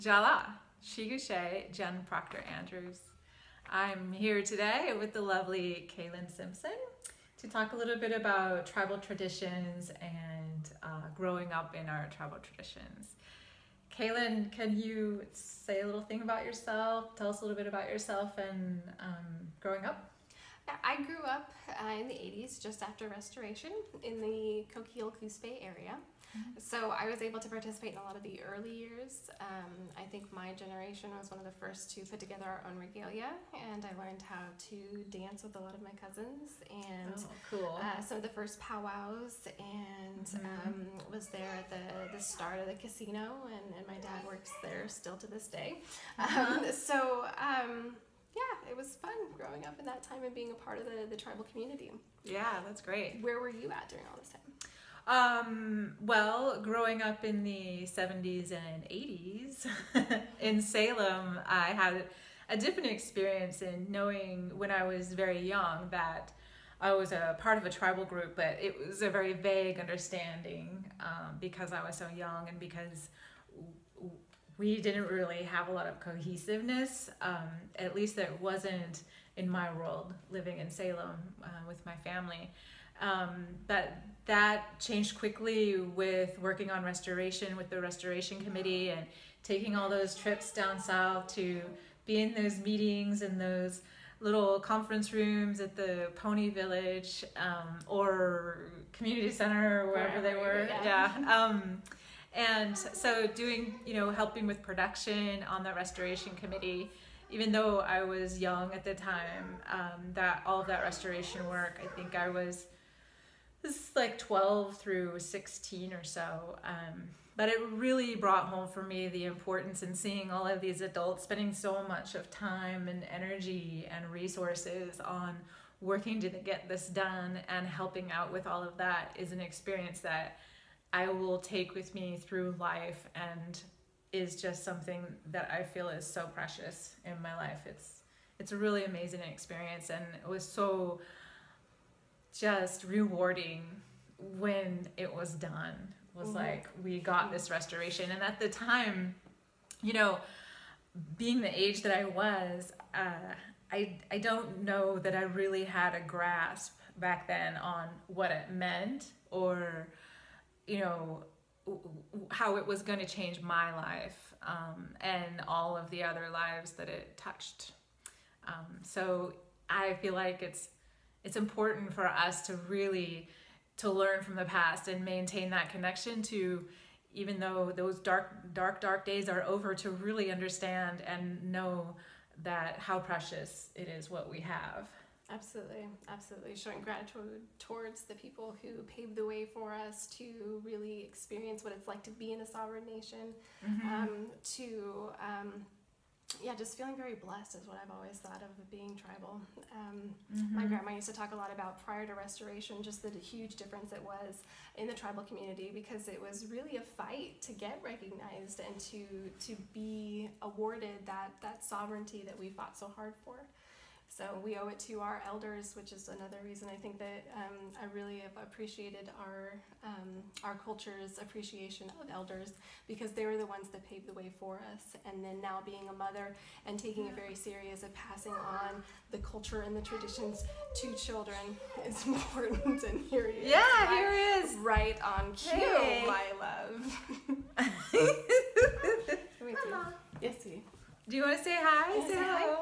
Jala, Shigushay, Jen Procter Andrews. I'm here today with the lovely K'Lynn Simpson to talk a little bit about tribal traditions and uh, growing up in our tribal traditions. K'Lynn, can you say a little thing about yourself? Tell us a little bit about yourself and um, growing up. I grew up uh, in the 80s, just after Restoration, in the Coquille Coos Bay area. Mm-hmm. So I was able to participate in a lot of the early years. Um, I think my generation was one of the first to put together our own regalia, and I learned how to dance with a lot of my cousins and oh, cool. uh, some of the first powwows, and mm-hmm. um, was there at the, the start of the casino, and, and my dad works there still to this day. Uh-huh. Um, so um, yeah, it was fun growing up in that time and being a part of the, the tribal community. Yeah, that's great. Where were you at during all this time? Um, well, growing up in the 70s and 80s in Salem, I had a different experience in knowing when I was very young that I was a part of a tribal group, but it was a very vague understanding um, because I was so young and because we didn't really have a lot of cohesiveness. Um, at least it wasn't in my world living in Salem uh, with my family. Um, but that changed quickly with working on restoration with the restoration committee and taking all those trips down south to be in those meetings and those little conference rooms at the Pony Village um, or community center or wherever, wherever they were. Yeah. yeah. Um, and so doing, you know, helping with production on the restoration committee, even though I was young at the time, um, that all of that restoration work, I think I was, this is like 12 through 16 or so. Um, but it really brought home for me the importance in seeing all of these adults spending so much of time and energy and resources on working to get this done and helping out with all of that is an experience that I will take with me through life and is just something that I feel is so precious in my life. It's it's a really amazing experience and it was so just rewarding when it was done. It was mm-hmm. like we got this restoration and at the time, you know, being the age that I was, uh, I I don't know that I really had a grasp back then on what it meant or you know how it was going to change my life um, and all of the other lives that it touched. Um, so I feel like it's it's important for us to really to learn from the past and maintain that connection to even though those dark dark dark days are over to really understand and know that how precious it is what we have. Absolutely, absolutely. Showing gratitude towards the people who paved the way for us to really experience what it's like to be in a sovereign nation. Mm-hmm. Um, to, um, yeah, just feeling very blessed is what I've always thought of being tribal. Um, mm-hmm. My grandma used to talk a lot about prior to restoration, just the huge difference it was in the tribal community because it was really a fight to get recognized and to to be awarded that that sovereignty that we fought so hard for. So we owe it to our elders, which is another reason I think that um, I really have appreciated our um, our culture's appreciation of elders because they were the ones that paved the way for us. And then now being a mother and taking it very serious of passing on the culture and the traditions to children is important. And here he is. Yeah, right, here he is. Right on cue, hey. my love. yes, sweetie. Do you want to say hi? say hi.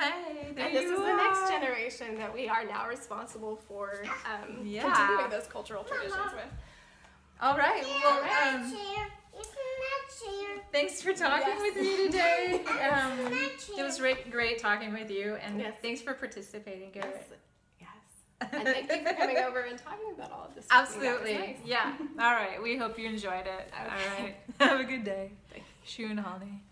Hey, there and this is are. the next generation that we are now responsible for um, yeah. continuing those cultural traditions with. All right. Well, um, thanks for talking yes. with me today. Um, it was great, great talking with you, and yes. thanks for participating, Garrett. Yes. yes. and thank you for coming over and talking about all of this. Absolutely. Nice. Yeah. All right. We hope you enjoyed it. Okay. All right. Have a good day. Thanks. Shun Holly.